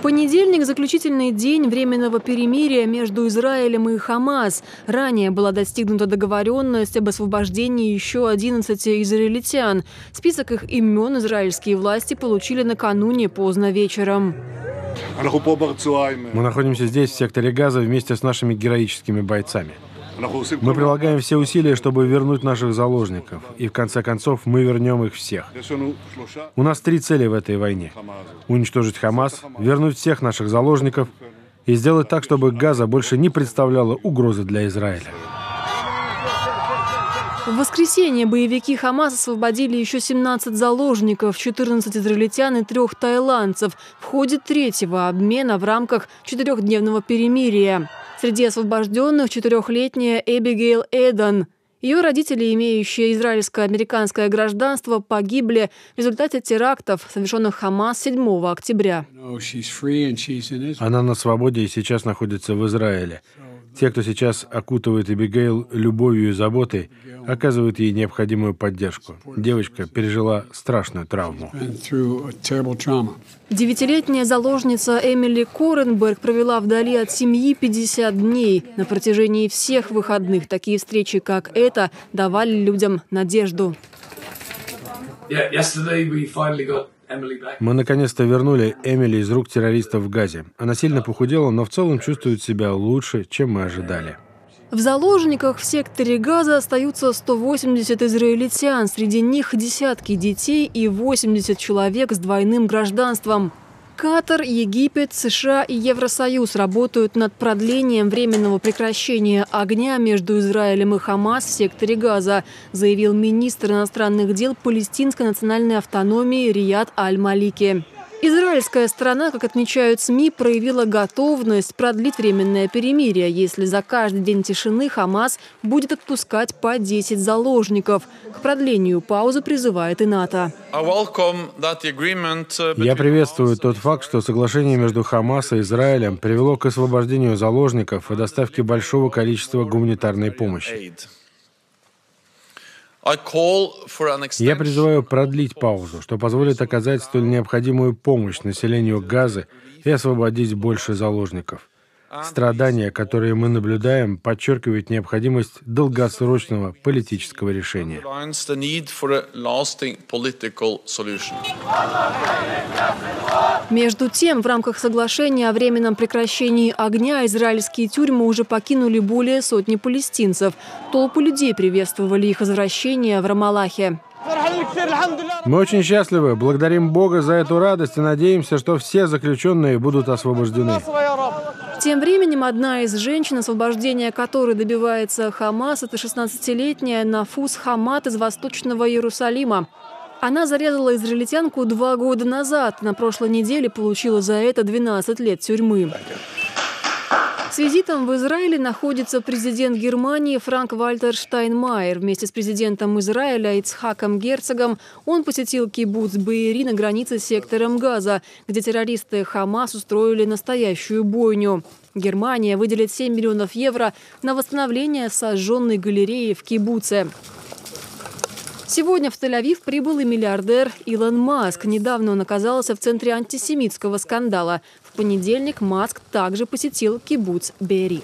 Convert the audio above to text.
понедельник – заключительный день временного перемирия между Израилем и Хамас. Ранее была достигнута договоренность об освобождении еще 11 израильтян. Список их имен израильские власти получили накануне поздно вечером. Мы находимся здесь, в секторе Газа, вместе с нашими героическими бойцами. Мы прилагаем все усилия, чтобы вернуть наших заложников. И в конце концов мы вернем их всех. У нас три цели в этой войне. Уничтожить Хамас, вернуть всех наших заложников и сделать так, чтобы Газа больше не представляла угрозы для Израиля. В воскресенье боевики Хамас освободили еще 17 заложников, 14 израильтян и трех тайландцев в ходе третьего обмена в рамках четырехдневного перемирия. Среди освобожденных четырехлетняя Эбигейл Эдан. Ее родители, имеющие израильско-американское гражданство, погибли в результате терактов, совершенных Хамас 7 октября. Она на свободе и сейчас находится в Израиле. Те, кто сейчас окутывает Эбигейл любовью и заботой, оказывают ей необходимую поддержку. Девочка пережила страшную травму. Девятилетняя заложница Эмили Коренберг провела вдали от семьи 50 дней. На протяжении всех выходных такие встречи, как эта, давали людям надежду. Мы наконец-то вернули Эмили из рук террористов в Газе. Она сильно похудела, но в целом чувствует себя лучше, чем мы ожидали. В заложниках в секторе Газа остаются 180 израильтян. Среди них десятки детей и 80 человек с двойным гражданством. Катар, Египет, США и Евросоюз работают над продлением временного прекращения огня между Израилем и Хамас в секторе Газа, заявил министр иностранных дел палестинской национальной автономии Рияд Аль-Малики. Израильская сторона, как отмечают СМИ, проявила готовность продлить временное перемирие, если за каждый день тишины Хамас будет отпускать по 10 заложников. К продлению паузы призывает и НАТО. Я приветствую тот факт, что соглашение между Хамас и Израилем привело к освобождению заложников и доставке большого количества гуманитарной помощи. Я призываю продлить паузу, что позволит оказать столь необходимую помощь населению Газы и освободить больше заложников. Страдания, которые мы наблюдаем, подчеркивают необходимость долгосрочного политического решения. Между тем, в рамках соглашения о временном прекращении огня израильские тюрьмы уже покинули более сотни палестинцев. Толпы людей приветствовали их возвращение в Рамалахе. Мы очень счастливы, благодарим Бога за эту радость и надеемся, что все заключенные будут освобождены. Тем временем одна из женщин, освобождения которой добивается Хамас, это 16-летняя Нафус Хамат из Восточного Иерусалима. Она зарезала израильтянку два года назад. На прошлой неделе получила за это 12 лет тюрьмы. С визитом в Израиле находится президент Германии Франк Вальтер Штайнмайер. Вместе с президентом Израиля Ицхаком Герцогом он посетил кибуц Бейри на границе с сектором Газа, где террористы Хамас устроили настоящую бойню. Германия выделит 7 миллионов евро на восстановление сожженной галереи в кибуце. Сегодня в Тель-Авив прибыл и миллиардер Илон Маск. Недавно он оказался в центре антисемитского скандала. В понедельник Маск также посетил кибуц Бери.